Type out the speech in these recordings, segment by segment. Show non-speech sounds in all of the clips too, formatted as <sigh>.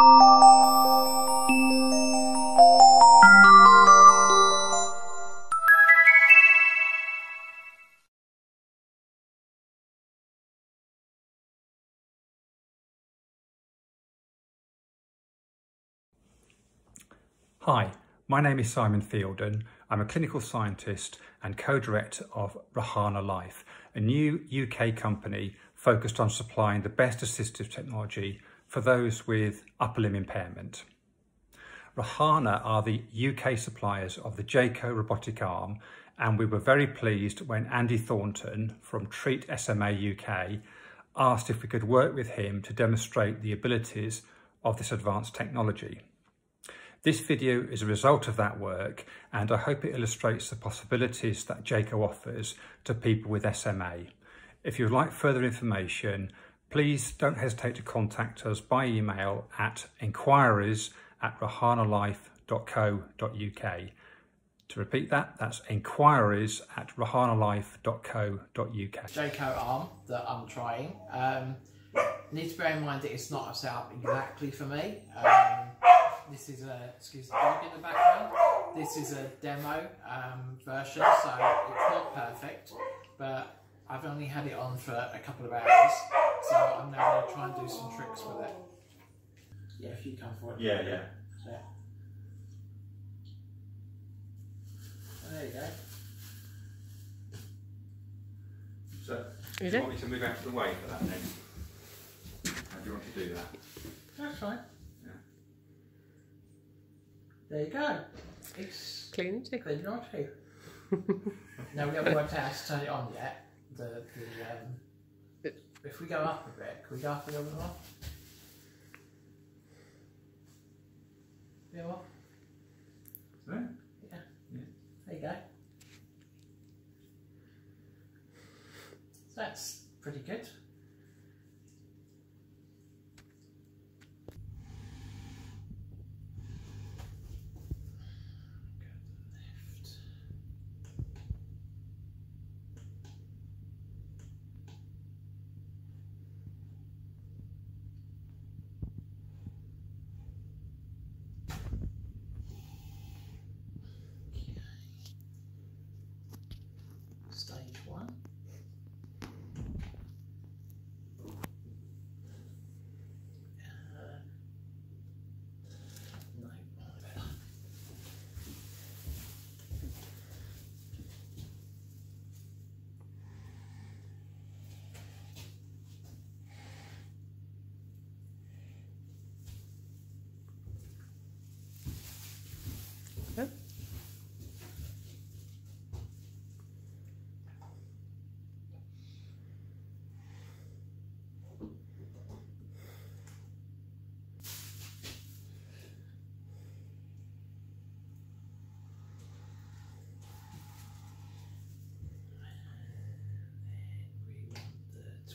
Hi, my name is Simon Fielden. I'm a clinical scientist and co-director of Rahana Life, a new UK company focused on supplying the best assistive technology for those with upper limb impairment. Rahana are the UK suppliers of the Jaco robotic arm and we were very pleased when Andy Thornton from Treat SMA UK asked if we could work with him to demonstrate the abilities of this advanced technology. This video is a result of that work and I hope it illustrates the possibilities that Jaco offers to people with SMA. If you'd like further information, please don't hesitate to contact us by email at inquiries at rahanalife.co.uk. To repeat that, that's inquiries at rahanalife.co.uk. Jaco arm that I'm trying. Um, need to bear in mind that it's not set up exactly for me. Um, this is a, excuse the dog in the background, this is a demo um, version, so it's not perfect, but I've only had it on for a couple of hours, so I'm now going to try and do some tricks with it. Yeah, if you come for it. Yeah, yeah. yeah. There you go. So, do you want me to move out of the way for that then? How do you want to do that? That's fine. Yeah. There you go. It's clean and tickle. clean and tickle. <laughs> now we haven't worked out how to turn it on yet. The, the um, if we go up a bit, can we go up a little bit more? Yeah, what? Right. Yeah. yeah. There you go. So that's pretty good.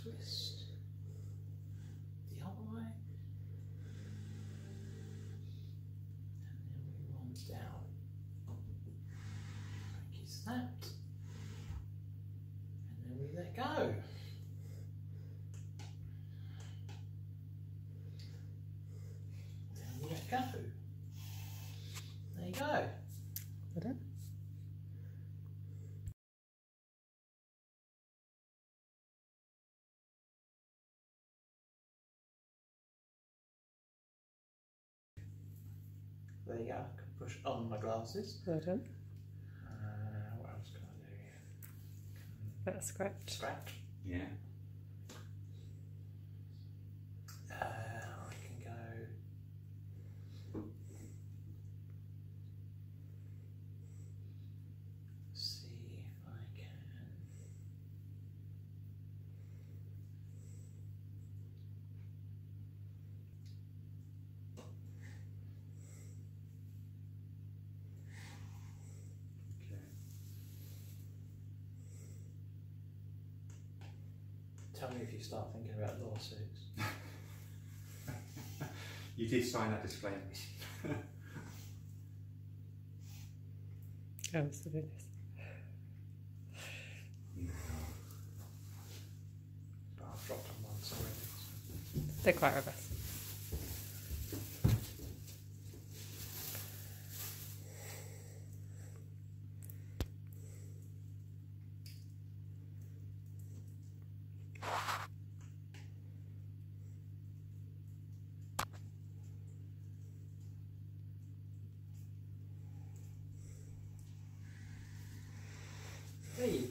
Twist the other way. And then we roll down. Like is that. And then we let go. Then we let go. There you go. There you go. I can push on my glasses. Well done. Uh, what else can I do here? That's scratch. Scratch. Yeah. Tell me if you start thinking about lawsuits. <laughs> you did sign that disclaimer. oh, so it is. I've dropped on one, sorry. They're quite robust.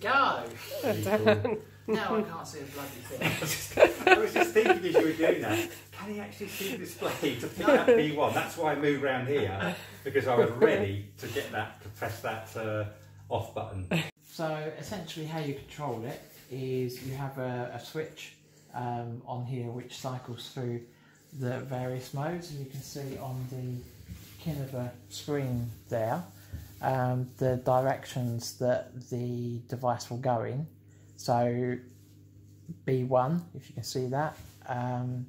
Go. Cool. Now I can't see a bloody thing. <laughs> I was just thinking as you were doing that, can he actually see the display to pick that B1? That's why I moved around here, because I was ready to get that, to press that uh, off button. So essentially how you control it is you have a, a switch um, on here which cycles through the various modes and you can see on the Kinova screen there um, the directions that the device will go in. So B1, if you can see that, um,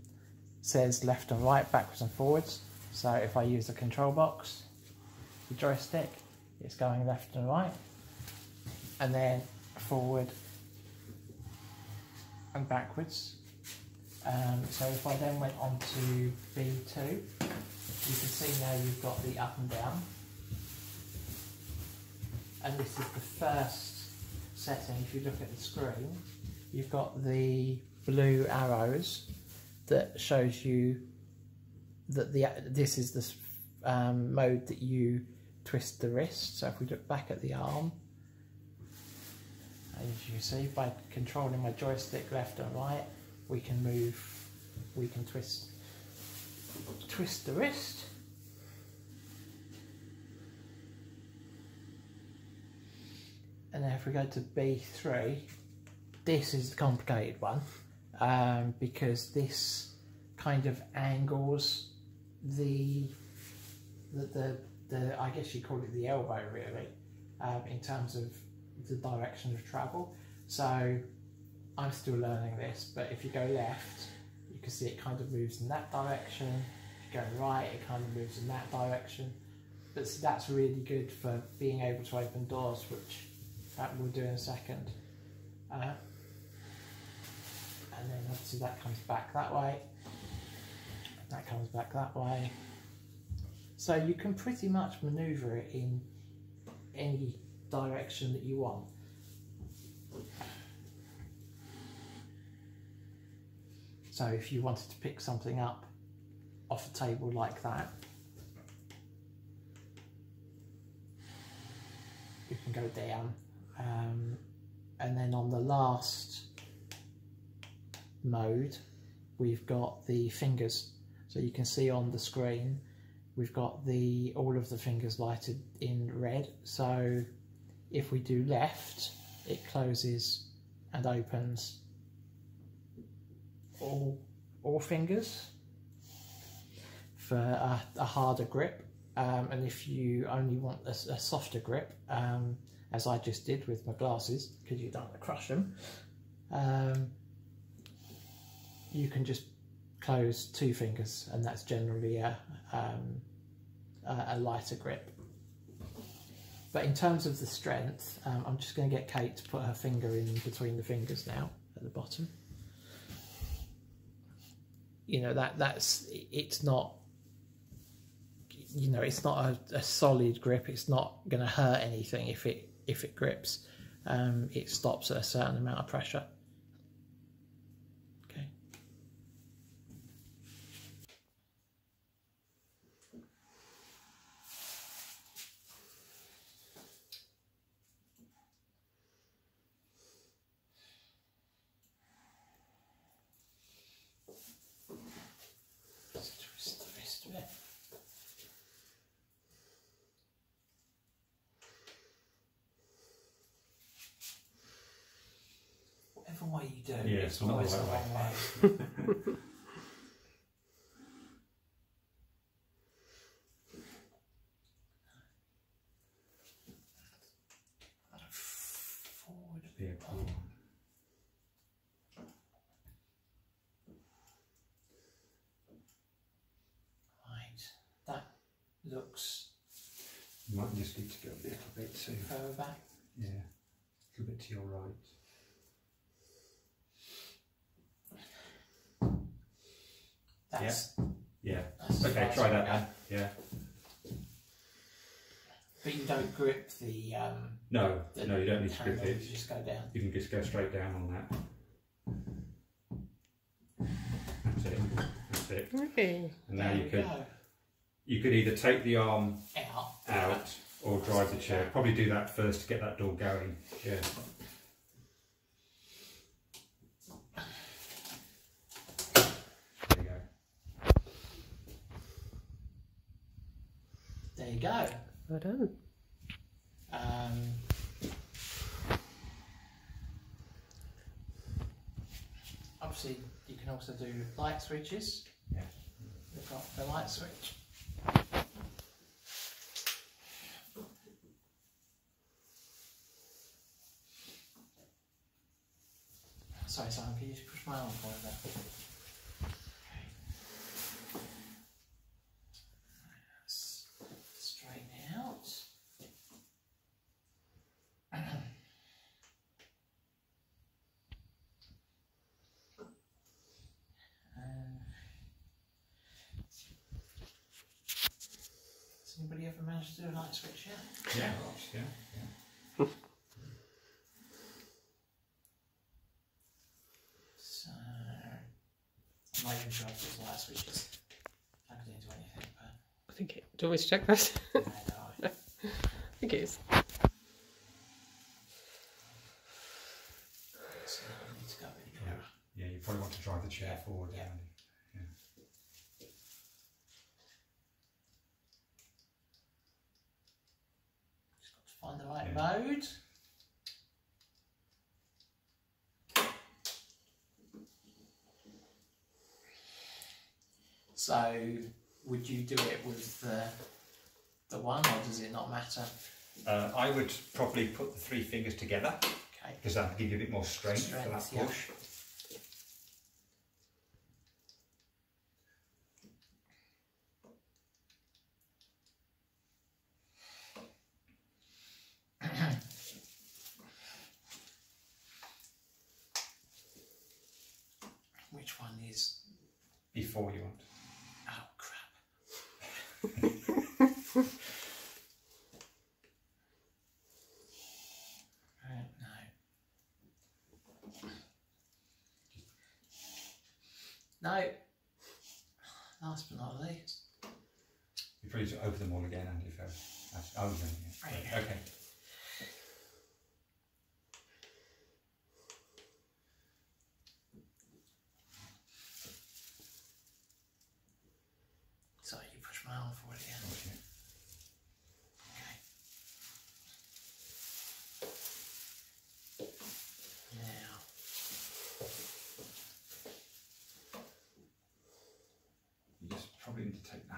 says left and right, backwards and forwards. So if I use the control box, the joystick, it's going left and right and then forward and backwards. Um, so if I then went on to B2, you can see now you've got the up and down. And this is the first setting. If you look at the screen, you've got the blue arrows that shows you that the this is the um, mode that you twist the wrist. So if we look back at the arm, as you see, by controlling my joystick left and right, we can move, we can twist, twist the wrist. And then if we go to B3, this is the complicated one um, because this kind of angles the, the, the, the, I guess you call it the elbow really, um, in terms of the direction of travel. So I'm still learning this, but if you go left, you can see it kind of moves in that direction. If you go right, it kind of moves in that direction. But that's really good for being able to open doors, which uh, we'll do in a second. Uh, and then obviously that comes back that way. That comes back that way. So you can pretty much maneuver it in any direction that you want. So if you wanted to pick something up off a table like that, you can go down. Um, and then on the last mode, we've got the fingers. So you can see on the screen, we've got the all of the fingers lighted in red. So if we do left, it closes and opens all, all fingers for a, a harder grip. Um, and if you only want a, a softer grip, um, as I just did with my glasses, because you don't want to crush them, um, you can just close two fingers, and that's generally a, um, a, a lighter grip. But in terms of the strength, um, I'm just going to get Kate to put her finger in between the fingers now at the bottom. You know that that's it's not. You know it's not a, a solid grip. It's not going to hurt anything if it if it grips. Um, it stops at a certain amount of pressure. Okay. Just twist the wrist a bit. Whatever way you do, Yeah, it's it's always the the wrong way. Forward a Yeah, bit. cool. Right, that looks You might just need to go a little bit to, further back. yeah, a little bit to your right. That's, Yeah. that's Okay, try that okay. then. Yeah. But you don't grip the um No, the no, you don't need to grip it. You just go down. You can just go straight down on that. That's it. That's it. Really? And now there you we could go. you could either take the arm Out. out or drive the chair. Probably do that first to get that door going. Yeah. there you go. Well done. Um, obviously, you can also do light switches. Yeah. We've got the light switch. Sorry, Simon, can you just push my arm forward there? Okay. Let's straighten it out. Um, Has anybody ever managed to do a light switch yet? Yeah, yeah, yeah. So, I'm not even sure if there's light switches plugged into anything, but I think it. Do you want me to check that? <laughs> I know. <laughs> I think it is. So I need to go in Yeah. Yeah, you probably want to drive the chair forward. Yeah. Andy. Yeah. Just got to find the right Yeah. mode. So, would you do it with the the one, or does it not matter? Uh, I would probably put the three fingers together Okay. because that would give you a bit more strength, for that push. yeah. push. Which one is? Before you want. Oh crap! <laughs> Right, no. No. Last but not least. You probably just open them all again, Andy. If ever. That's, oh, yeah, yeah. Right. Okay. Sorry, you push my arm forward again. Okay. Okay. Now. You just probably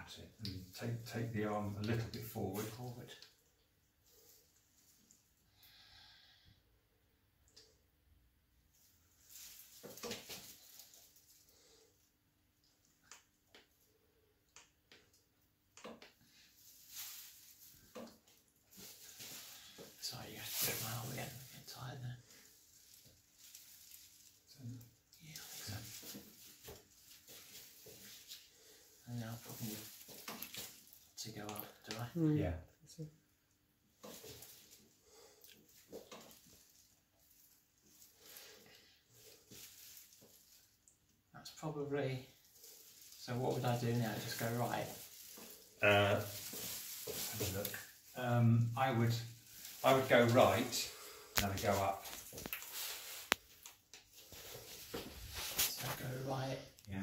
need to take that it and take take the arm a little bit forward. Forward. Sorry, you have to push my arm again. Get tired. Yeah, I think so. And now I probably need to go up. Mm. Yeah. That's probably. So what would I do now? Just go right. Uh, have a look. Um, I would I would go right and then I'd go up. So go right. Yeah.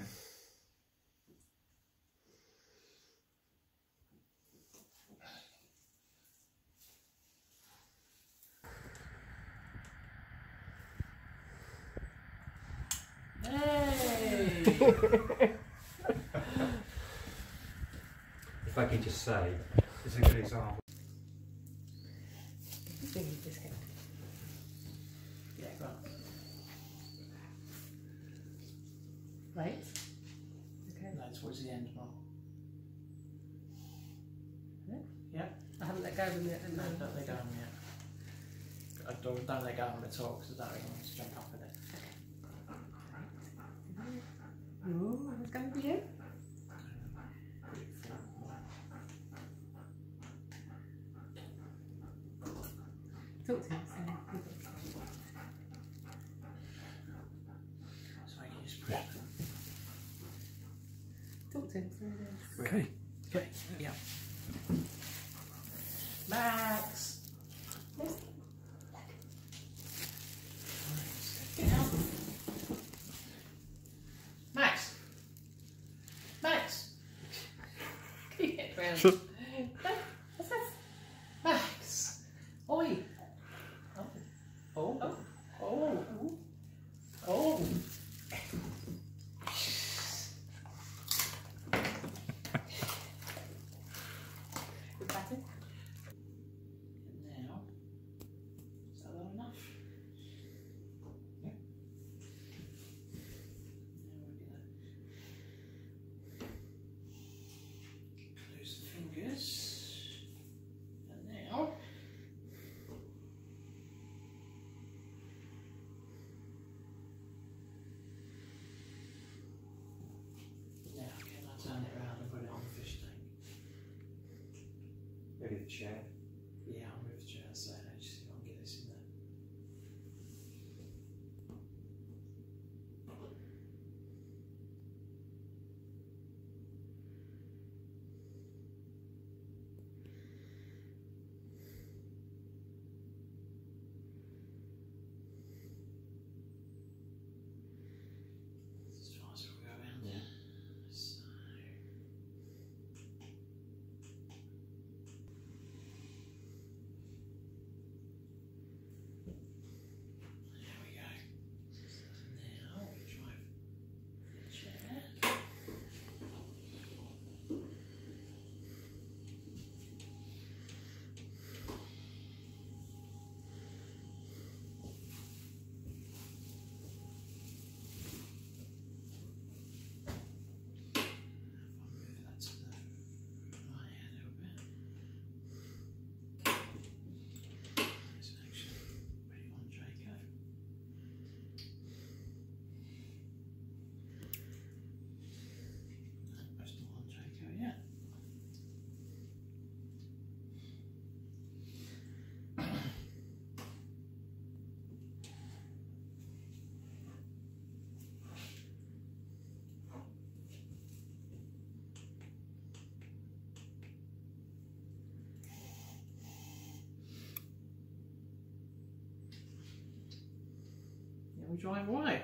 Hey! If I could just say, it's a good example. I think you just get- yeah, go. Right. Okay. No, towards the end more. I haven't let go of them yet. No, haven't I? don't let go of them yet. I don't, don't let go of them at all because I don't really want to jump up with it. Oh, let's go with you. Put it forward more. Talk to him. So I can just push it. Talk to him. So it is. Okay. Okay, yeah. Max! Get out. Max! Max! Can you get round? The chair. Yeah, I'll move the chair so I just see if I can get this in there. As far as we go around. Yeah. So. There we go. So now we drive the chair. If I move that to the right a little bit. There's an action ready on Draco. No, that's not on Draco yet. Drive right.